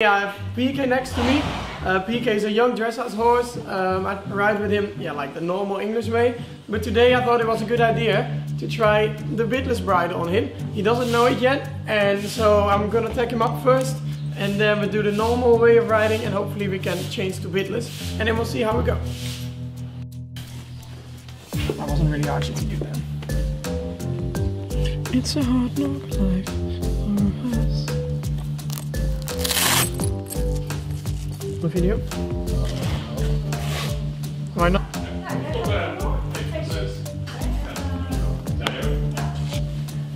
Yeah, Peekay next to me. Uh, Peekay is a young dressage horse. Um, I ride with him, yeah, like the normal English way. But today I thought it was a good idea to try the bitless bridle on him. He doesn't know it yet, and so I'm gonna take him up first, and then we do the normal way of riding, and hopefully we can change to bitless, and then we'll see how we go. I wasn't really arching to do that. It's a hard knock life Video? Why not?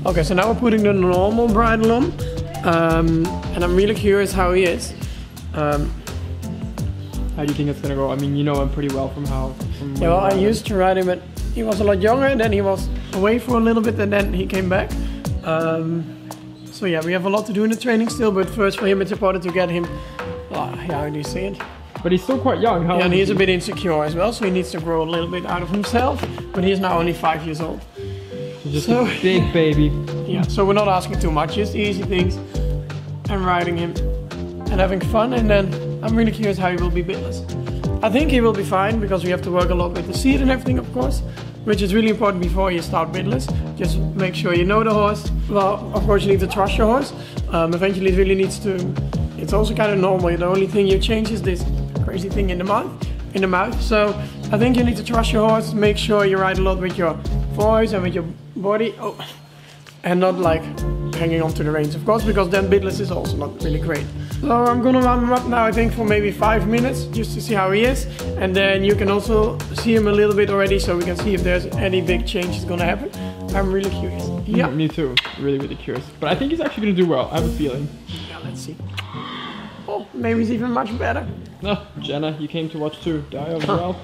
Okay, so now we're putting the normal bridle on, um, and I'm really curious how he is. Um, How do you think it's gonna go? I mean, you know him pretty well from how. From yeah, well, I used to ride him, but he was a lot younger, and then he was away for a little bit, and then he came back. Um, so yeah, we have a lot to do in the training still, but first for him it's important to get him. Yeah, how do you say it? But he's still quite young. How Yeah, and he's a bit insecure as well, so he needs to grow a little bit out of himself. But he's now only five years old. He's just so- a big baby. Yeah, so we're not asking too much, just easy things. And riding him and having fun, and then I'm really curious how he will be bitless. I think he will be fine because we have to work a lot with the seat and everything, of course, which is really important before you start bitless. Just make sure you know the horse. Well, of course, you need to trust your horse. Um, eventually, it really needs to. It's also kind of normal. The only thing you change is this crazy thing in the mouth. In the mouth. So I think you need to trust your horse. Make sure you ride a lot with your voice and with your body. Oh and not like hanging on to the reins, of course, because then bitless is also not really great. So I'm gonna run him up now, I think, for maybe five minutes, just to see how he is, and then you can also see him a little bit already, so we can see if there's any big changes gonna happen. I'm really curious. Mm, yeah, Me too. Really, really curious. But I think he's actually gonna do well. I have a feeling. yeah let's see. Maybe he's even much better. No, Jenna, you came to watch too. Dio as well.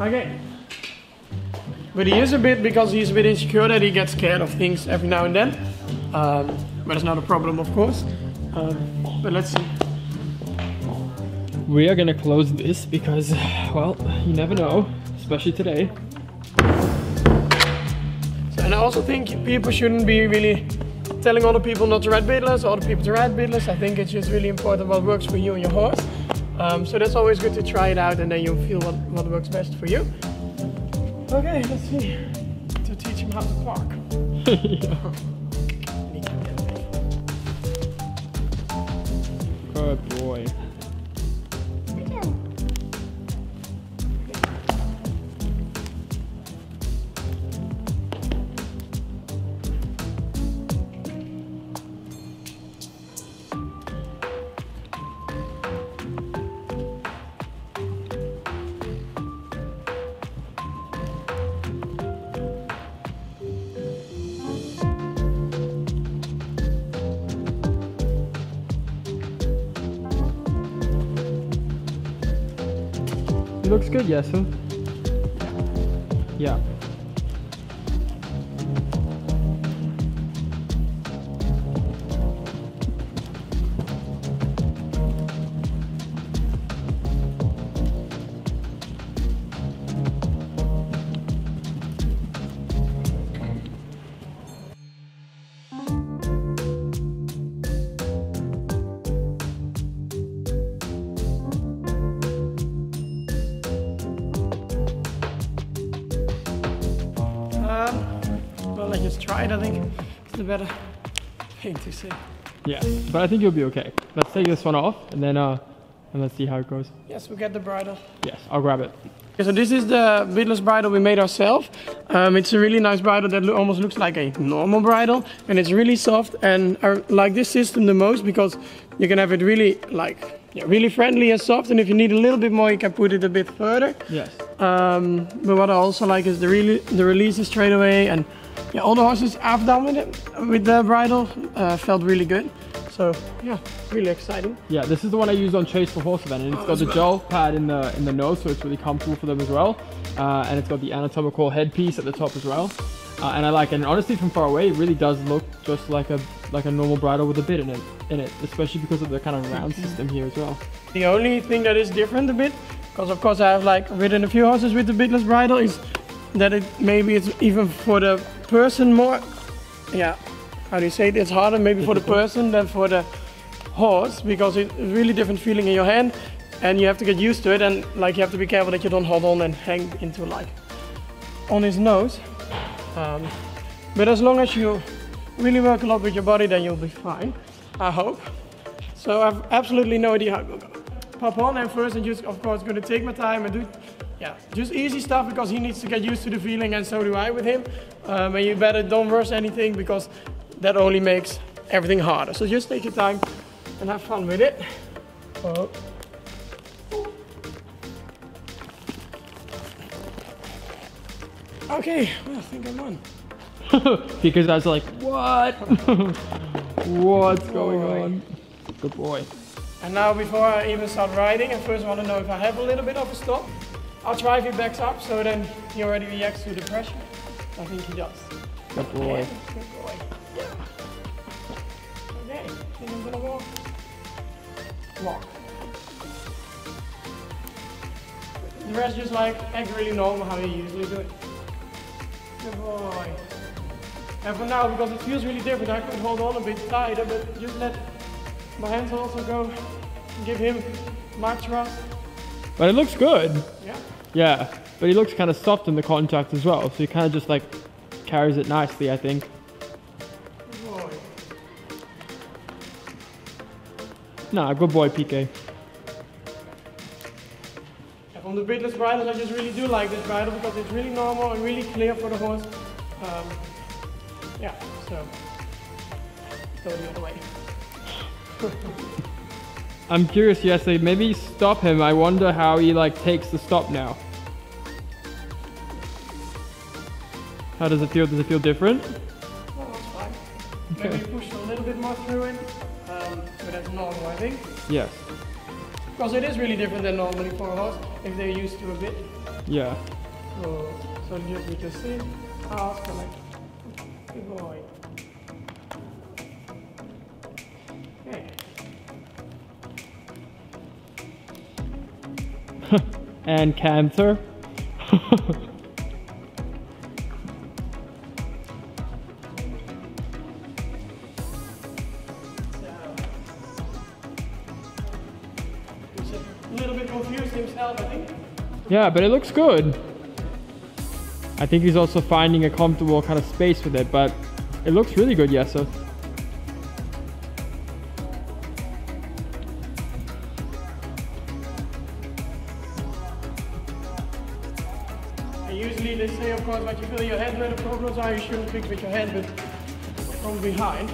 Okay. But he is a bit, because he's a bit insecure, that he gets scared of things every now and then. Um, but it's not a problem, of course. Um, but let's see. We are gonna close this because, well, you never know, especially today. And I also think people shouldn't be really telling other people not to ride or other people to ride bitless. I think it's just really important what works for you and your horse. Um, so that's always good to try it out and then you'll feel what, what works best for you. Okay, let's see. To teach him how to park. Good boy. Looks good, Yasin. Yeah. Well, let's just try it, I think. It's the better thing to say. Yeah. But I think you'll be okay. Let's take this one off and then uh and let's see how it goes. Yes, we get the bridle. Yes, I'll grab it. Okay, so this is the bitless bridle we made ourselves. Um, it's a really nice bridle that lo- almost looks like a normal bridle, and it's really soft. And I like this system the most because you can have it really like yeah, really friendly and soft. And if you need a little bit more, you can put it a bit further. Yes. Um, but what I also like is the really the release is straight away, and yeah, all the horses I've done with it with the bridle uh, felt really good. So yeah, really exciting. Yeah, this is the one I used on Chase for Horse Event, and it's got the gel pad in the in the nose, so it's really comfortable for them as well. Uh, and it's got the anatomical headpiece at the top as well. Uh, and I like it. And honestly, from far away, it really does look just like a like a normal bridle with a bit in it, in it, especially because of the kind of round system here as well. The only thing that is different a bit, because of course I have like ridden a few horses with the bitless bridle, is that it maybe it's even for the person more, yeah, how do you say it? It's harder maybe for the person than for the horse because it's a really different feeling in your hand and you have to get used to it and like you have to be careful that you don't hold on and hang into like on his nose. Um, but as long as you really work a lot with your body then you'll be fine, I hope. So I've absolutely no idea how will go. Pop on and first I'm just of course going to take my time and do yeah, just easy stuff because he needs to get used to the feeling and so do I with him. Um, and you better don't rush anything because that only makes everything harder. So just take your time and have fun with it. Oh. Okay, well, I think I'm on. because I was like, what? What's going boy. on? Good boy. And now before I even start riding, I first want to know if I have a little bit of a stop. I'll try if he backs up so then he already reacts to the pressure. I think he does. Good boy. Yeah, good boy. Yeah. Okay, I'm gonna walk. Walk. The rest just like act really normal how you usually do it. Good boy. And for now, because it feels really different, I could hold on a bit tighter, but just let my hands also go. Give him my trust. But it looks good. Yeah. Yeah. But he looks kind of soft in the contact as well. So he kind of just like carries it nicely, I think. Good boy. Nah, good boy, Peekay. From the bitless bridles, I just really do like this bridle because it's really normal and really clear for the horse. Um, yeah, so go the other way. I'm curious, yesterday, maybe stop him. I wonder how he like takes the stop now. How does it feel? Does it feel different? Fine. Okay. Maybe push a little bit more through it, um, but that's normal, I think. Yes. Because it is really different than normally for a horse if they're used to a bit. Yeah. So, so just we just see ask, and like, good boy. Okay. And cancer. Yeah, but it looks good. I think he's also finding a comfortable kind of space with it, but it looks really good, Yessa. And usually they say, of course, like you feel your head where the problems are, you shouldn't pick with your head, but from behind.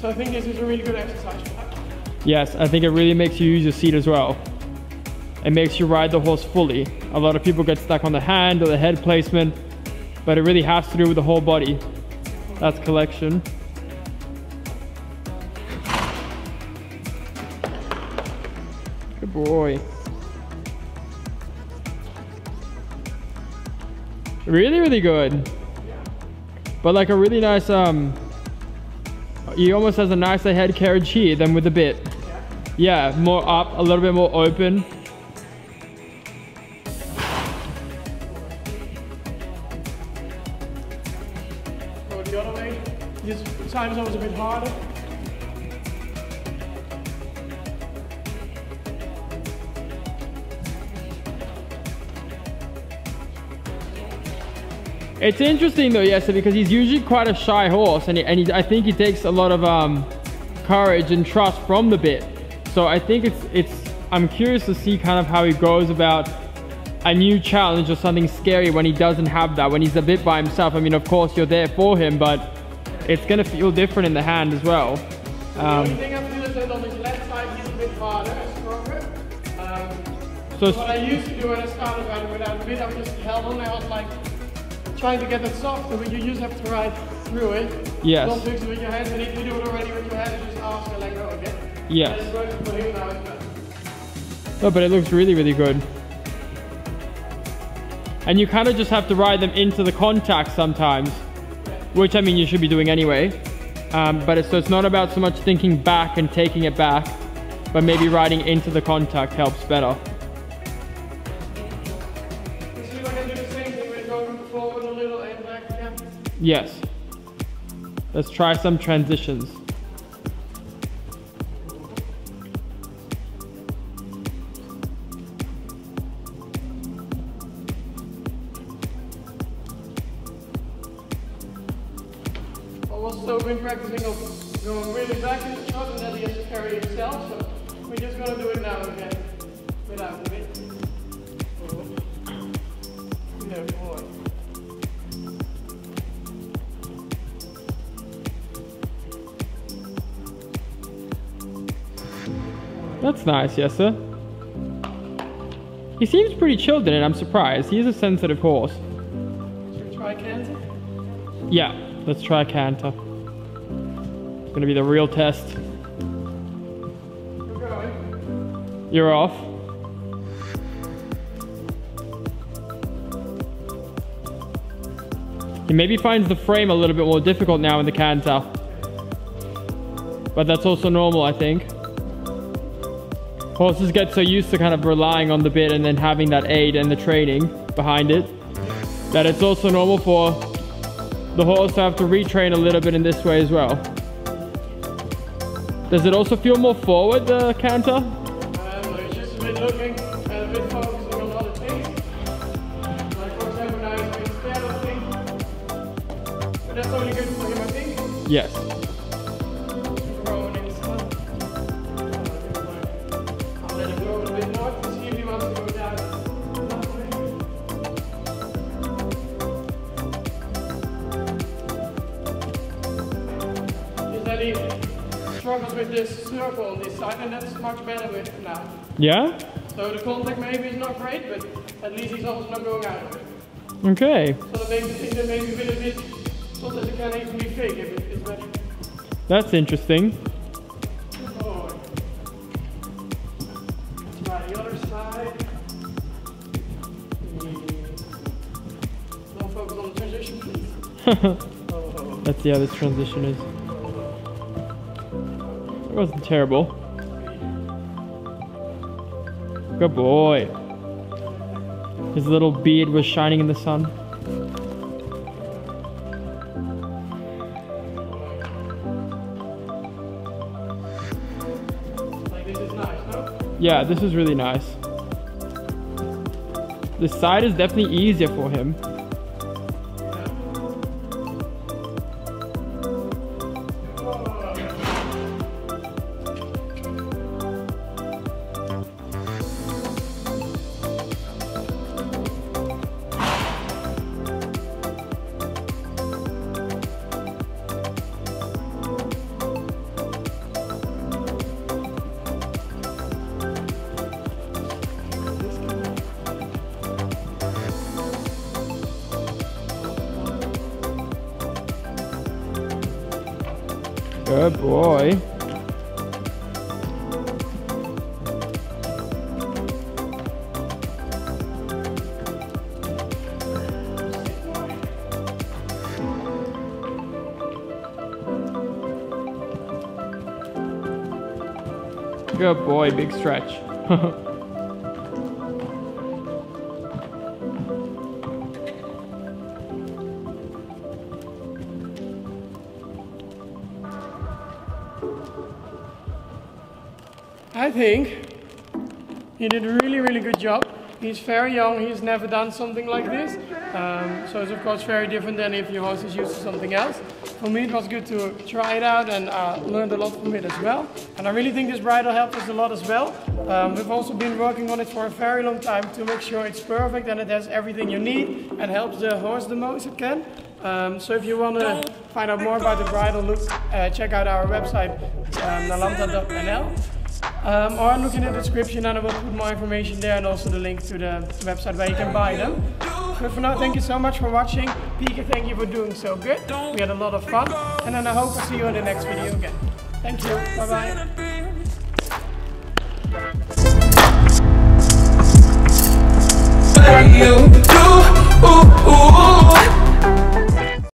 So I think this is a really good exercise for that. Yes, I think it really makes you use your seat as well. It makes you ride the horse fully. A lot of people get stuck on the hand or the head placement, but it really has to do with the whole body. That's collection. Good boy. Really, really good. But like a really nice, um, he almost has a nicer head carriage here than with the bit. Yeah, more up, a little bit more open. Bit harder. It's interesting though, yes, because he's usually quite a shy horse, and, he, and he, I think he takes a lot of um, courage and trust from the bit. So I think it's it's. I'm curious to see kind of how he goes about a new challenge or something scary when he doesn't have that, when he's a bit by himself. I mean, of course you're there for him, but it's gonna feel different in the hand as well. the Um, only thing I feel is that on his left side he's a bit harder and stronger. Um, so what I used to do when I started riding without a bit, I just held on. I was like trying to get it softer, but you just have to ride through it. Yes. Don't fix it with your hands, and if you do it already with your hands, just ask and let go again. Yes. And it's working for him now. It's better. No, but it looks really, really good. And you kind of just have to ride them into the contact sometimes, which I mean you should be doing anyway. Um, but it's, so it's not about so much thinking back and taking it back, but maybe riding into the contact helps better. Yes. Let's try some transitions. Also been practicing of going really back in the shot and then he has to carry himself. So we're just gonna do it now again without the bit. Good oh. boy. That's nice, yes sir. He seems pretty chilled in it, I'm surprised. He is a sensitive horse. Should we try? Yeah, let's try canter. It's gonna be the real test. You're off. He maybe finds the frame a little bit more difficult now in the canter. But that's also normal, I think. Horses get so used to kind of relying on the bit and then having that aid and the training behind it that it's also normal for the horse to have to retrain a little bit in this way as well. Does it also feel more forward, the canter? Um, it's just a bit looking and a bit focusing on other things. Like for example now he's being scared of things. But that's only good for him I think. Yes. With this circle on this side and that's much better with now. Yeah? So the contact maybe is not great, but at least he's also not going out of it. Okay. So that makes that maybe a bit of it, that it can even be fake if it is better. That's interesting. Oh. Try the other side. Don't focus on the transition, please. Oh. Let's see how this transition is. It wasn't terrible. Good boy. His little beard was shining in the sun. Yeah, this is really nice. The side is definitely easier for him. Good boy. Good boy, big stretch. I think he did a really, really good job. He's very young, he's never done something like this. Um, so it's of course very different than if your horse is used to something else. For me it was good to try it out and uh, learned a lot from it as well. And I really think this bridle helped us a lot as well. Um, we've also been working on it for a very long time to make sure it's perfect and it has everything you need and helps the horse the most it can. Um, so if you want to find out more about the bridle look, uh, check out our website, um, nalanta.nl. Um, or look in the description and I will put more information there and also the link to the website where you can buy them. But for now, thank you so much for watching. Peekay, thank you for doing so good. We had a lot of fun. And then I hope I see you in the next video again. Thank you. Bye bye. you